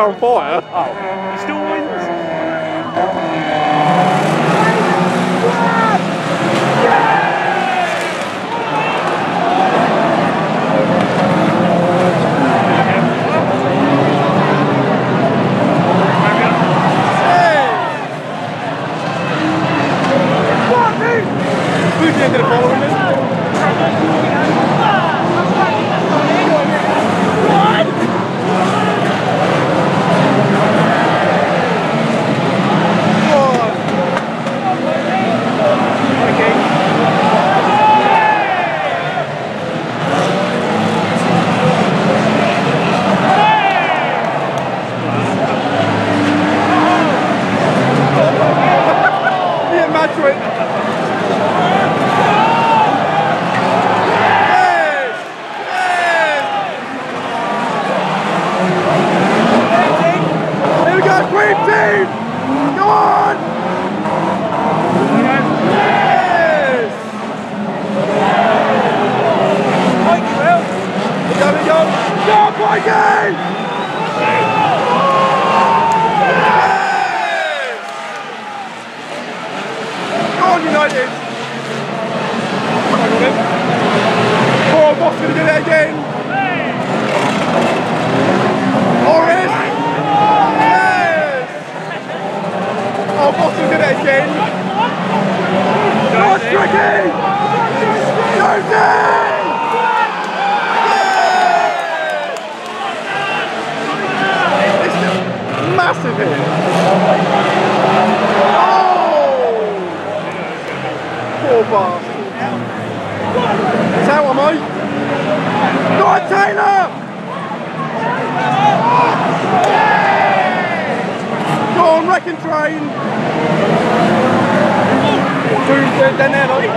on fire. Oh. on, Taylor! Go on, wrecking train! Two, they're nearly.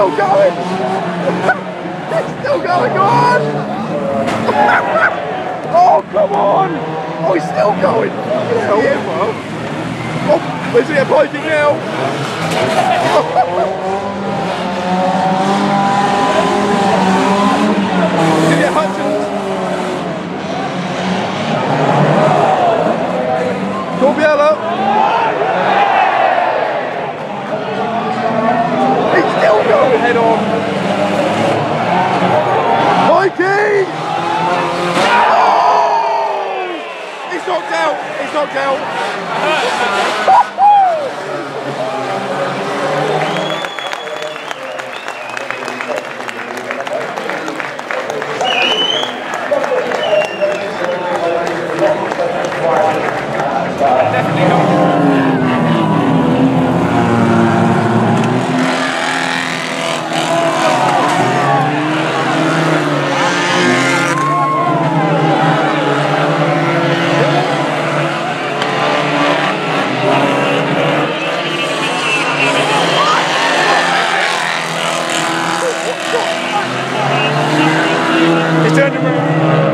still going! it's still going, go on! oh, come on! Oh, he's still going! Yeah, bro. Oh, is he see now! January.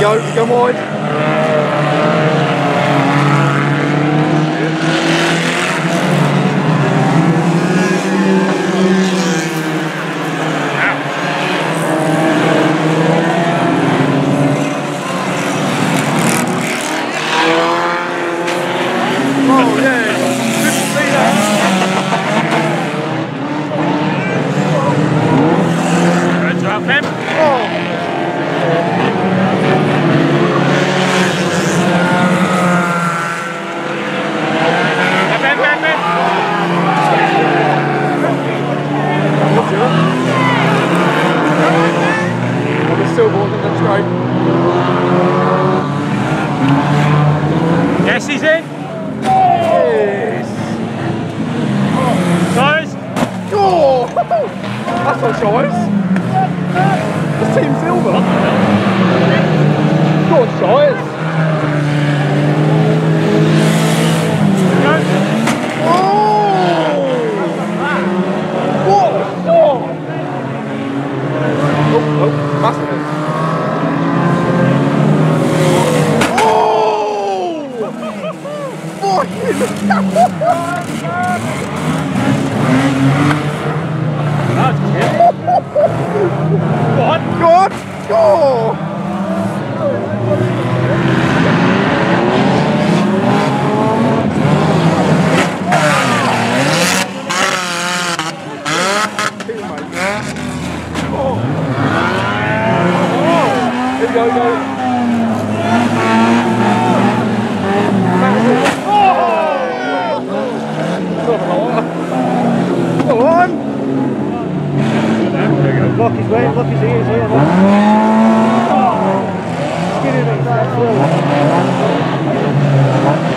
go, go wide. go, go. Oh! Come on! Look, he's waiting, look, his ears here. Look. Oh! Give him a nice little.